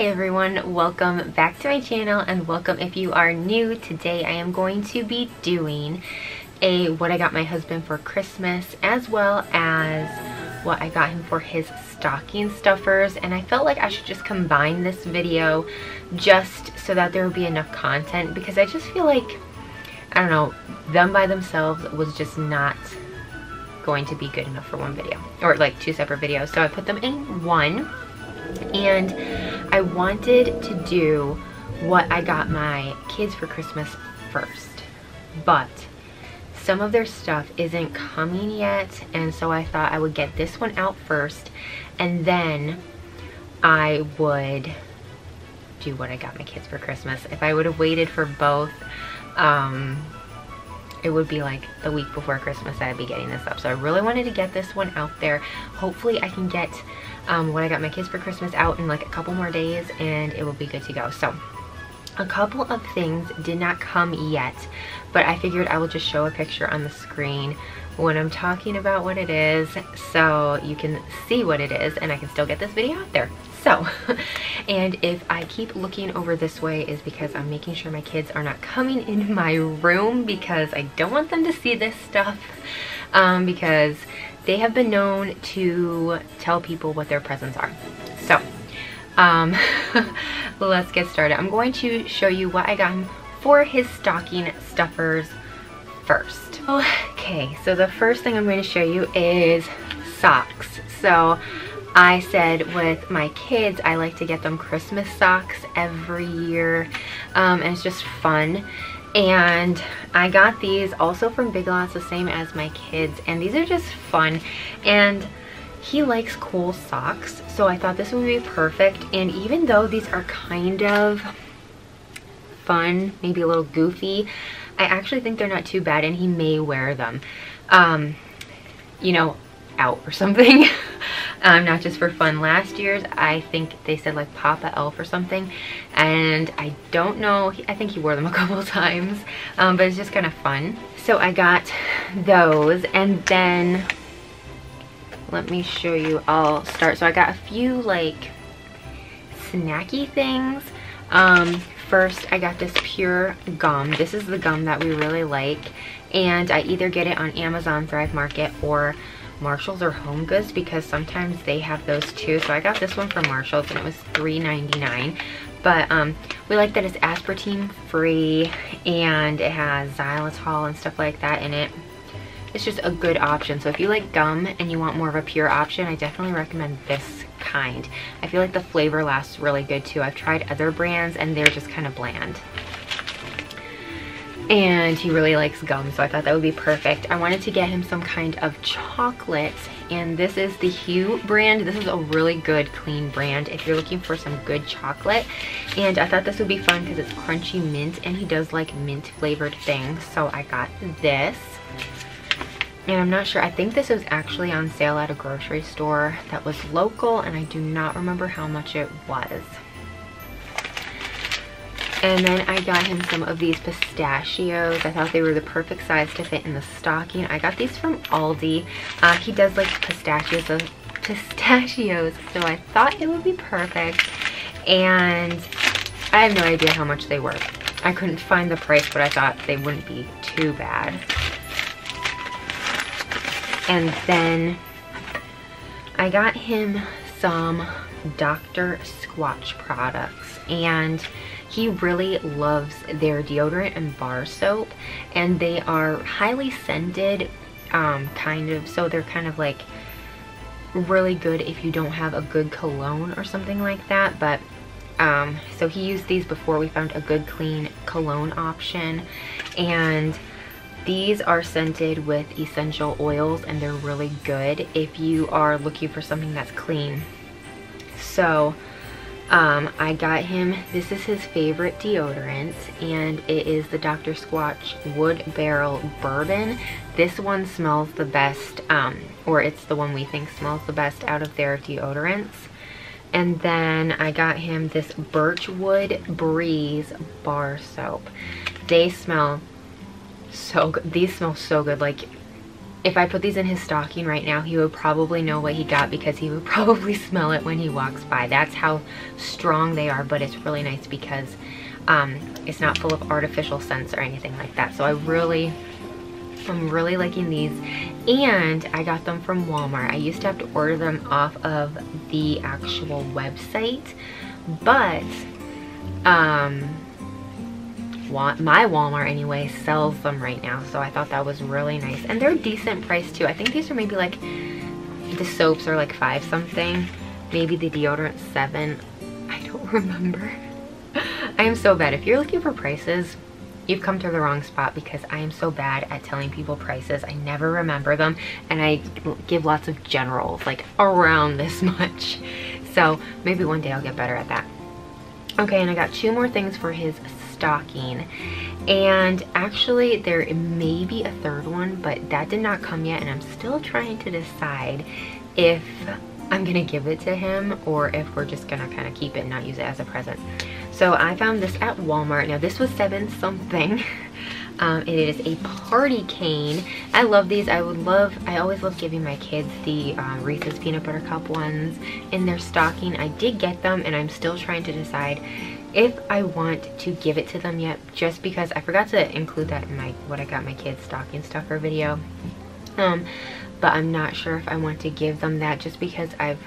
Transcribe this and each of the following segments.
Hey everyone, welcome back to my channel and welcome if you are new. Today I am going to be doing a what I got my husband for Christmas as well as what I got him for his stocking stuffers. And I felt like I should just combine this video just so that there would be enough content because I just feel like, I don't know, them by themselves was just not going to be good enough for one video or like two separate videos. So I put them in one and I wanted to do what I got my kids for Christmas first but some of their stuff isn't coming yet and so I thought I would get this one out first and then I would do what I got my kids for Christmas. If I would have waited for both, um, it would be like the week before Christmas I'd be getting this up. So I really wanted to get this one out there. Hopefully I can get um, I got my kids for Christmas out in like a couple more days and it will be good to go. So a couple of things did not come yet, but I figured I will just show a picture on the screen when I'm talking about what it is so you can see what it is and I can still get this video out there. So, and if I keep looking over this way is because I'm making sure my kids are not coming in my room because I don't want them to see this stuff um, because they have been known to tell people what their presents are. So, um, let's get started. I'm going to show you what I got him for his stocking stuffers first. Okay, so the first thing I'm going to show you is socks. So I said with my kids, I like to get them Christmas socks every year. Um, and it's just fun. And I got these also from Big Lots, the same as my kids. And these are just fun. And he likes cool socks. So I thought this would be perfect. And even though these are kind of fun, maybe a little goofy, I actually think they're not too bad and he may wear them. Um, you know, out or something. um, not just for fun. Last year's, I think they said like Papa Elf or something. And I don't know, I think he wore them a couple times. Um, but it's just kind of fun. So I got those and then let me show you, I'll start. So I got a few like snacky things. Um, first I got this PUR gum. This is the gum that we really like. And I either get it on Amazon Thrive Market or Marshalls or Home Goods because sometimes they have those too. So I got this one from Marshalls and it was $3.99. But um, we like that it's aspartame free and it has xylitol and stuff like that in it. It's just a good option. So if you like gum and you want more of a pure option, I definitely recommend this kind. I feel like the flavor lasts really good too. I've tried other brands and they're just kind of bland and he really likes gum so I thought that would be perfect. I wanted to get him some kind of chocolate and this is the Hu brand. This is a really good clean brand if you're looking for some good chocolate and I thought this would be fun because it's crunchy mint and he does like mint flavored things so I got this and I'm not sure I think this was actually on sale at a grocery store that was local and I do not remember how much it was and then I got him some of these pistachios. I thought they were the perfect size to fit in the stocking. I got these from Aldi. Uh, he does like pistachios, so pistachios, so I thought it would be perfect. And I have no idea how much they were. I couldn't find the price, but I thought they wouldn't be too bad. And then I got him some Dr. Squatch products. And he really loves their deodorant and bar soap and they are highly scented um, kind of so they're kind of like really good if you don't have a good cologne or something like that but um, so he used these before we found a good clean cologne option and these are scented with essential oils and they're really good if you are looking for something that's clean. So um, I got him, this is his favorite deodorant, and it is the Dr. Squatch Wood Barrel Bourbon. This one smells the best, um, or it's the one we think smells the best out of their deodorants. And then I got him this Birchwood Breeze Bar Soap. They smell so good. These smell so good. Like, if I put these in his stocking right now, he would probably know what he got because he would probably smell it when he walks by. That's how strong they are, but it's really nice because um, it's not full of artificial scents or anything like that. So I really, I'm really liking these. And I got them from Walmart. I used to have to order them off of the actual website, but um, my Walmart anyway sells them right now so I thought that was really nice. And they're a decent price too. I think these are maybe like the soaps are like five something maybe the deodorant seven. I don't remember. I am so bad. If you're looking for prices you've come to the wrong spot because I am so bad at telling people prices. I never remember them and I give lots of generals like around this much. So maybe one day I'll get better at that. Okay and I got two more things for his stocking and actually there may be a third one but that did not come yet and I'm still trying to decide if I'm gonna give it to him or if we're just gonna kind of keep it and not use it as a present. So I found this at Walmart. Now this was seven something. Um, it is a party cane. I love these. I would love, I always love giving my kids the uh, Reese's Peanut Butter Cup ones in their stocking. I did get them and I'm still trying to decide if I want to give it to them yet just because I forgot to include that in my what I got my kids stocking stuffer video. Um but I'm not sure if I want to give them that just because I've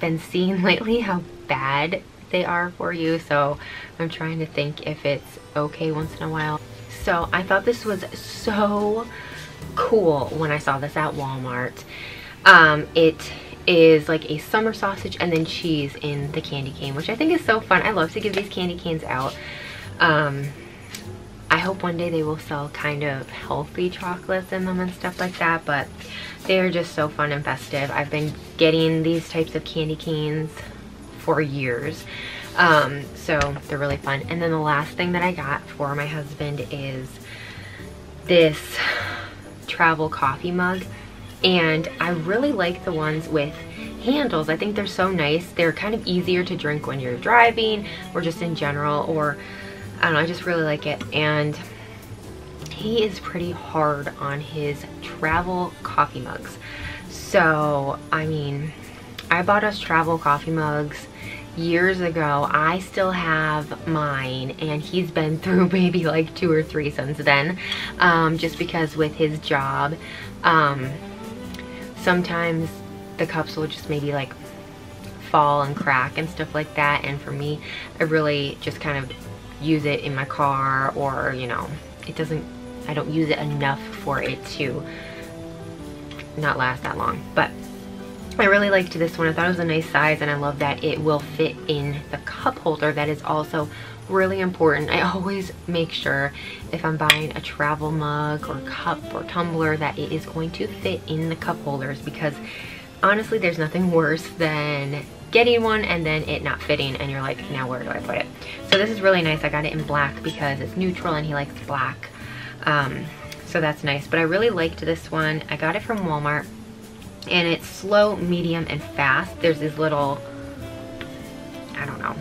been seeing lately how bad they are for you. So I'm trying to think if it's okay once in a while. So I thought this was so cool when I saw this at Walmart. Um it is like a summer sausage and then cheese in the candy cane, which I think is so fun. I love to give these candy canes out. Um, I hope one day they will sell kind of healthy chocolates in them and stuff like that, but they're just so fun and festive. I've been getting these types of candy canes for years. Um, so they're really fun. And then the last thing that I got for my husband is this travel coffee mug and I really like the ones with handles. I think they're so nice. They're kind of easier to drink when you're driving or just in general or I don't know, I just really like it. And he is pretty hard on his travel coffee mugs. So, I mean, I bought us travel coffee mugs years ago. I still have mine and he's been through maybe like two or three since then. Um, just because with his job, um, sometimes the cups will just maybe like fall and crack and stuff like that. And for me I really just kind of use it in my car or you know it doesn't I don't use it enough for it to not last that long. But I really liked this one. I thought it was a nice size and I love that it will fit in the cup holder that is also really important. I always make sure if I'm buying a travel mug or cup or tumbler that it is going to fit in the cup holders because honestly there's nothing worse than getting one and then it not fitting and you're like now where do I put it? So this is really nice. I got it in black because it's neutral and he likes black. Um, so that's nice. But I really liked this one. I got it from Walmart and it's slow medium and fast. There's these little I don't know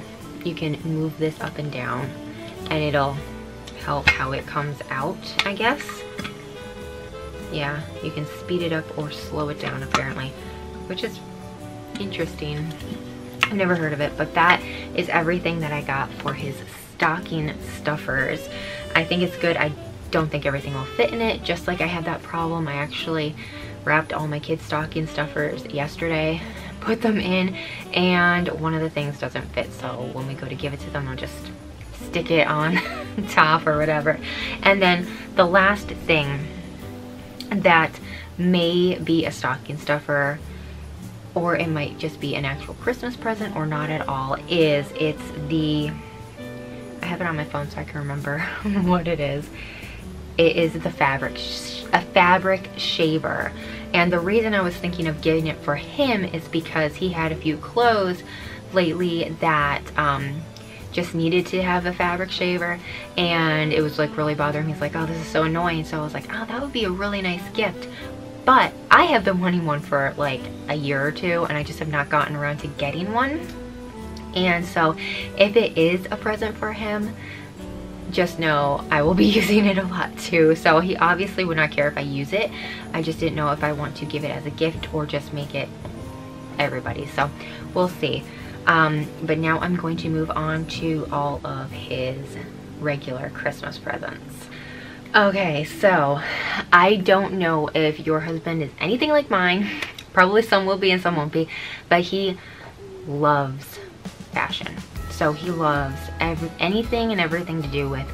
you can move this up and down and it'll help how it comes out, I guess. Yeah, you can speed it up or slow it down apparently, which is interesting. I've never heard of it, but that is everything that I got for his stocking stuffers. I think it's good. I don't think everything will fit in it, just like I had that problem. I actually wrapped all my kids' stocking stuffers yesterday put them in and one of the things doesn't fit so when we go to give it to them I'll just stick it on top or whatever. And then the last thing that may be a stocking stuffer or it might just be an actual Christmas present or not at all is it's the I have it on my phone so I can remember what it is it is the fabric a fabric shaver and the reason I was thinking of getting it for him is because he had a few clothes lately that um, just needed to have a fabric shaver and it was like really bothering me. He's like, oh, this is so annoying. So I was like, oh, that would be a really nice gift. But I have been wanting one for like a year or two and I just have not gotten around to getting one. And so if it is a present for him, just know I will be using it a lot too. So he obviously would not care if I use it. I just didn't know if I want to give it as a gift or just make it everybody. So we'll see. Um, but now I'm going to move on to all of his regular Christmas presents. Okay, so I don't know if your husband is anything like mine. Probably some will be and some won't be. But he loves fashion. So he loves every, anything and everything to do with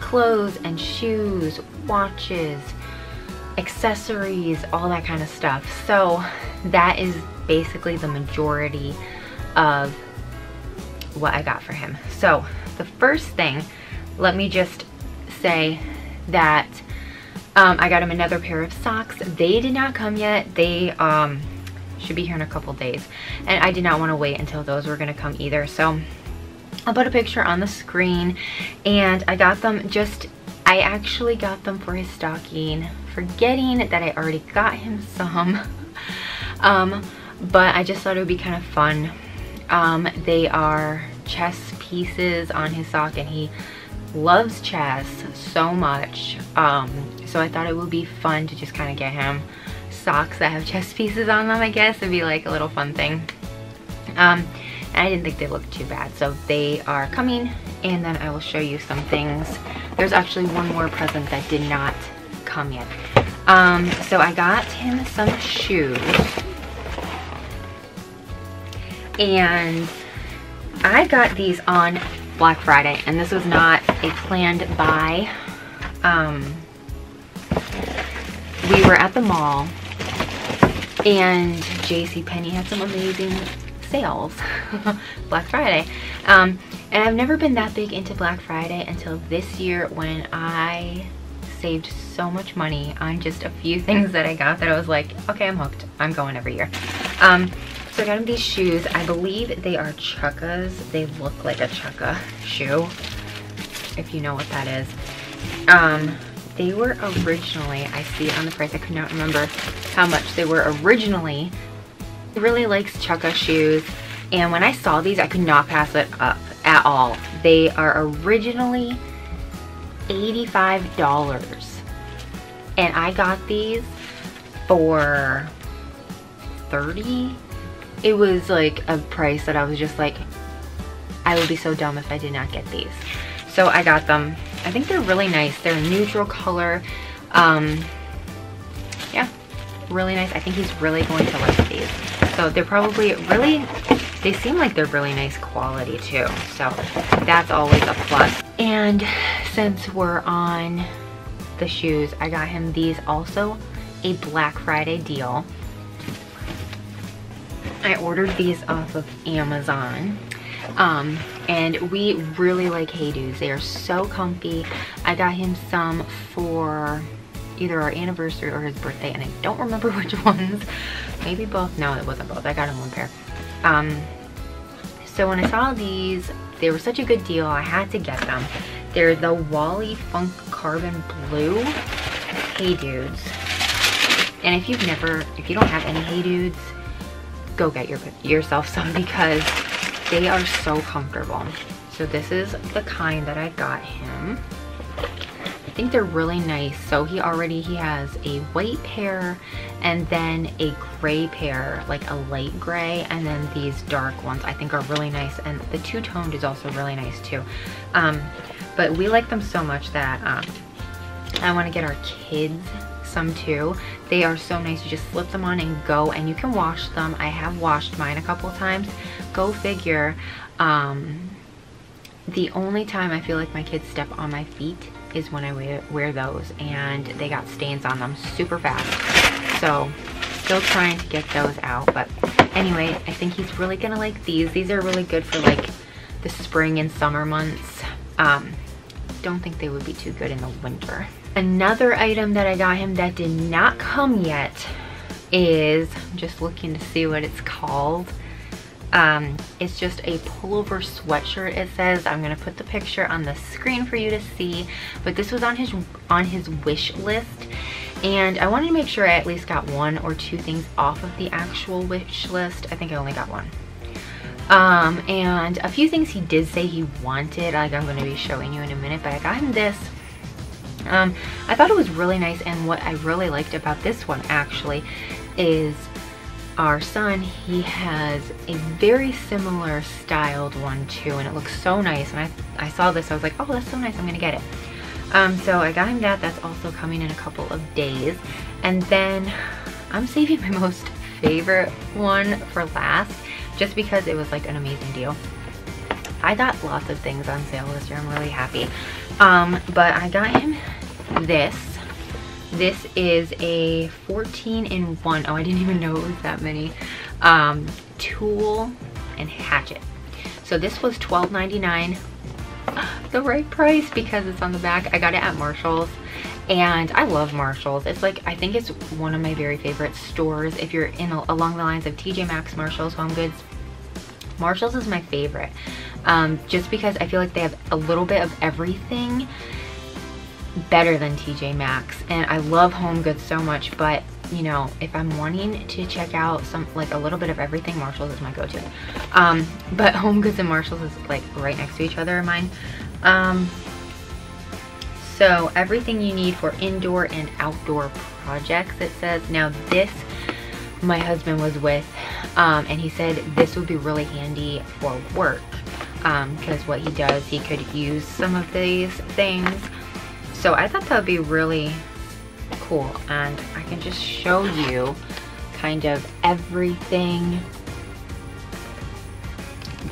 clothes and shoes, watches, accessories, all that kind of stuff. So that is basically the majority of what I got for him. So the first thing, let me just say that um, I got him another pair of socks. They did not come yet. They um, should be here in a couple days. And I did not want to wait until those were going to come either. So I'll put a picture on the screen. And I got them just, I actually got them for his stocking, forgetting that I already got him some. um, but I just thought it would be kind of fun. Um, they are chess pieces on his sock and he loves chess so much. Um, so I thought it would be fun to just kind of get him socks that have chess pieces on them, I guess. It'd be like a little fun thing. Um, I didn't think they looked too bad. So they are coming and then I will show you some things. There's actually one more present that did not come yet. Um, so I got him some shoes. And I got these on Black Friday and this was not a planned buy. Um, we were at the mall and JCPenney had some amazing sales Black Friday. Um, and I've never been that big into Black Friday until this year when I saved so much money on just a few things that I got that I was like, okay, I'm hooked. I'm going every year. Um, so I got him these shoes. I believe they are Chukkas. They look like a Chukka shoe, if you know what that is. Um, they were originally, I see on the price, I could not remember how much they were originally. He really likes Chukka shoes. And when I saw these, I could not pass it up at all. They are originally $85. And I got these for 30 It was like a price that I was just like, I would be so dumb if I did not get these. So I got them. I think they're really nice. They're a neutral color. Um, yeah, really nice. I think he's really going to like these. So they're probably really, they seem like they're really nice quality too. So that's always a plus. And since we're on the shoes, I got him these also a Black Friday deal. I ordered these off of Amazon. Um, and we really like Hey Dudes. They are so comfy. I got him some for either our anniversary or his birthday and I don't remember which ones. Maybe both. No, it wasn't both. I got him one pair. Um, so when I saw these, they were such a good deal. I had to get them. They're the Wally Funk Carbon Blue Hey Dudes. And if you've never, if you don't have any Hey Dudes, go get your, yourself some because they are so comfortable. So this is the kind that I got him. Think they're really nice. So he already, he has a white pair and then a gray pair, like a light gray, and then these dark ones I think are really nice. And the two-toned is also really nice too. Um, but we like them so much that um, I want to get our kids some too. They are so nice. You just slip them on and go and you can wash them. I have washed mine a couple times. Go figure. Um, the only time I feel like my kids step on my feet is when I wear, wear those and they got stains on them super fast. So still trying to get those out. But anyway, I think he's really gonna like these. These are really good for like the spring and summer months. Um, don't think they would be too good in the winter. Another item that I got him that did not come yet is, I'm just looking to see what it's called. Um, it's just a pullover sweatshirt it says. I'm gonna put the picture on the screen for you to see. But this was on his on his wish list. And I wanted to make sure I at least got one or two things off of the actual wish list. I think I only got one. Um, and a few things he did say he wanted, like I'm to be showing you in a minute, but I got him this. Um, I thought it was really nice and what I really liked about this one actually is our son, he has a very similar styled one too and it looks so nice and I, I saw this, I was like, oh that's so nice, I'm gonna get it. Um, so I got him that, that's also coming in a couple of days. And then I'm saving my most favorite one for last just because it was like an amazing deal. I got lots of things on sale this year. I'm really happy. Um, but I got him this. This is a 14 in one. Oh, I didn't even know it was that many. Um, tool and hatchet. So this was $12.99. The right price because it's on the back. I got it at Marshall's and I love Marshalls. It's like, I think it's one of my very favorite stores. If you're in along the lines of TJ Maxx, Marshalls, Home Goods, Marshalls is my favorite. Um, just because I feel like they have a little bit of everything better than TJ Maxx. And I love Home Goods so much, but you know, if I'm wanting to check out some, like a little bit of everything, Marshalls is my go-to. Um, but Home Goods and Marshalls is like right next to each other in mine. Um, so everything you need for indoor and outdoor projects, it says. Now this, my husband was with, um, and he said this would be really handy for work because um, what he does, he could use some of these things. So I thought that would be really cool. And I can just show you kind of everything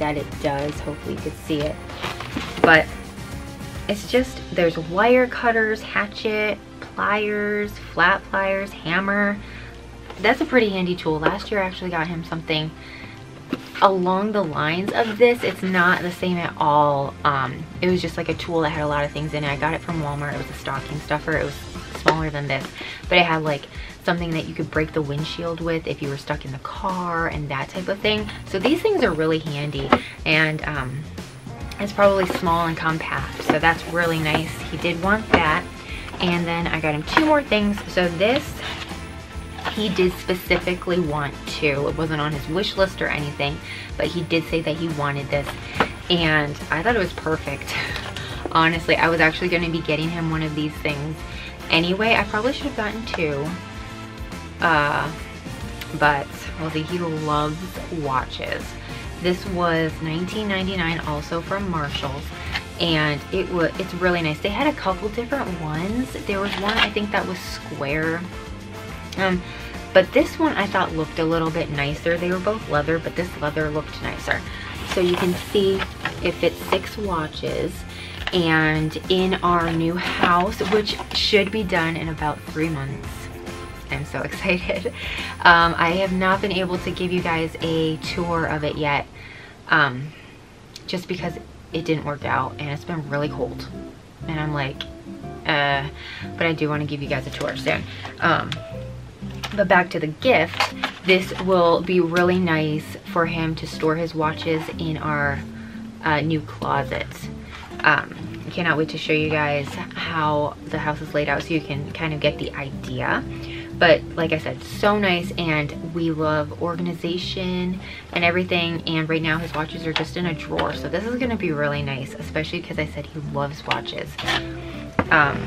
that it does. Hopefully you could see it. But it's just, there's wire cutters, hatchet, pliers, flat pliers, hammer. That's a pretty handy tool. Last year I actually got him something along the lines of this. It's not the same at all. Um, it was just like a tool that had a lot of things in it. I got it from Walmart. It was a stocking stuffer. It was smaller than this, but it had like something that you could break the windshield with if you were stuck in the car and that type of thing. So these things are really handy and um, it's probably small and compact, so that's really nice. He did want that. And then I got him two more things. So this, he did specifically want to. It wasn't on his wish list or anything, but he did say that he wanted this. And I thought it was perfect. Honestly, I was actually going to be getting him one of these things anyway. I probably should have gotten two. Uh, but we'll see. He loves watches. This was $19.99 also from Marshalls and it was it's really nice. They had a couple different ones. There was one I think that was square. Um, but this one I thought looked a little bit nicer. They were both leather, but this leather looked nicer. So you can see it fits six watches and in our new house, which should be done in about three months. I'm so excited. Um, I have not been able to give you guys a tour of it yet um, just because it didn't work out and it's been really cold. And I'm like, uh, but I do want to give you guys a tour soon. Um, but back to the gift, this will be really nice for him to store his watches in our uh, new closet. Um, cannot wait to show you guys how the house is laid out so you can kind of get the idea. But like I said so nice and we love organization and everything and right now his watches are just in a drawer. So this is gonna be really nice especially because I said he loves watches. Um,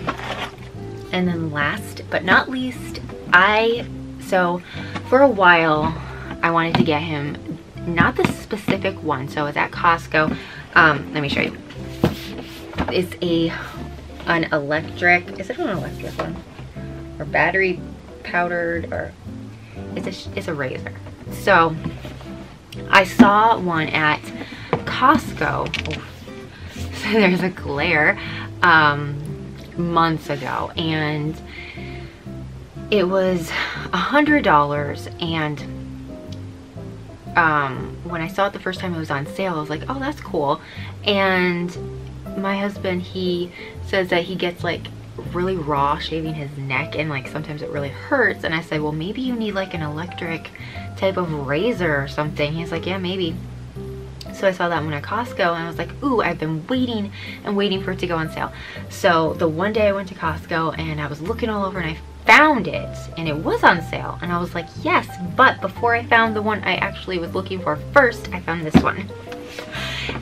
and then last but not least I so for a while I wanted to get him not the specific one so it's at Costco um, let me show you it's a an electric is it an electric one or battery powdered or it's a, it's a razor. So I saw one at Costco. Oh, there's a glare um, months ago and it was a hundred dollars and um, when I saw it the first time it was on sale I was like oh that's cool. And my husband he says that he gets like really raw shaving his neck and like sometimes it really hurts. And I said well maybe you need like an electric type of razor or something. He's like yeah maybe. So I saw that one at Costco and I was like ooh I've been waiting and waiting for it to go on sale. So the one day I went to Costco and I was looking all over and I found it and it was on sale and I was like yes but before I found the one I actually was looking for first I found this one.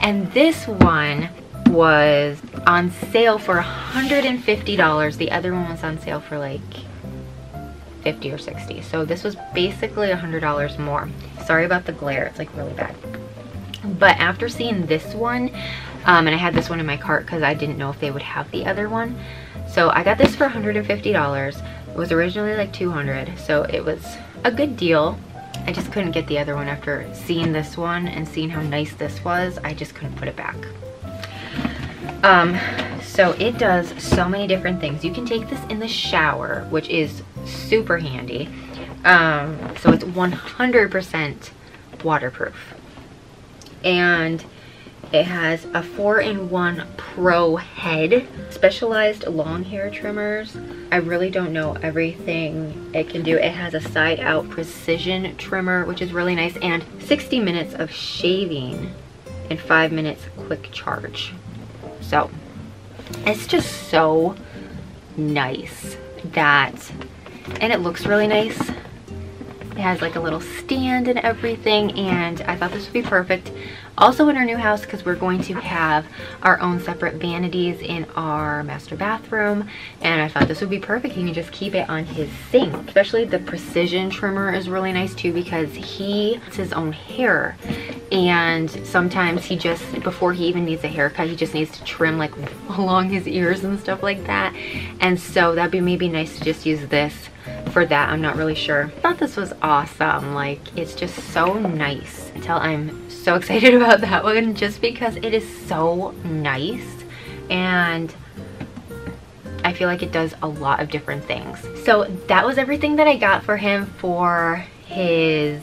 And this one was on sale for $150 the other one was on sale for like 50 or 60 so this was basically $100 more. Sorry about the glare it's like really bad. But after seeing this one um, and I had this one in my cart because I didn't know if they would have the other one. So I got this for $150 it was originally like 200 so it was a good deal. I just couldn't get the other one after seeing this one and seeing how nice this was. I just couldn't put it back. Um so it does so many different things. You can take this in the shower which is super handy. Um so it's 100 percent waterproof. And it has a 4-in-1 Pro head, specialized long hair trimmers. I really don't know everything it can do. It has a side out precision trimmer, which is really nice, and 60 minutes of shaving and 5 minutes quick charge. So, it's just so nice that, and it looks really nice. It has like a little stand and everything, and I thought this would be perfect also in our new house, because we're going to have our own separate vanities in our master bathroom. And I thought this would be perfect. He can just keep it on his sink. Especially the precision trimmer is really nice too because he has his own hair. And sometimes he just, before he even needs a haircut, he just needs to trim like along his ears and stuff like that. And so that'd be maybe nice to just use this for that. I'm not really sure. I thought this was awesome. Like, it's just so nice until I'm so excited about that one just because it is so nice and I feel like it does a lot of different things. So that was everything that I got for him for his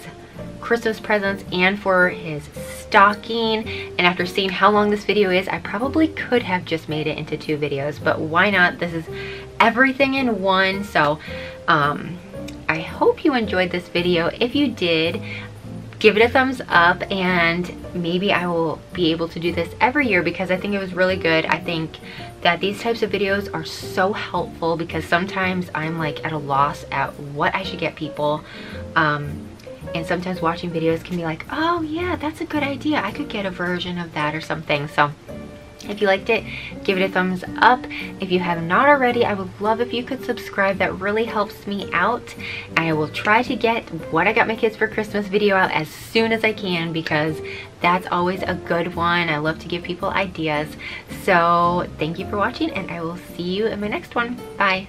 Christmas presents and for his stocking. And after seeing how long this video is, I probably could have just made it into two videos, but why not? This is everything in one. So um, I hope you enjoyed this video. If you did, give it a thumbs up and maybe I will be able to do this every year because I think it was really good. I think that these types of videos are so helpful because sometimes I'm like at a loss at what I should get people. Um, and sometimes watching videos can be like, oh yeah, that's a good idea. I could get a version of that or something. So if you liked it, give it a thumbs up. If you have not already, I would love if you could subscribe. That really helps me out. I will try to get what I got my kids for Christmas video out as soon as I can because that's always a good one. I love to give people ideas. So thank you for watching and I will see you in my next one. Bye.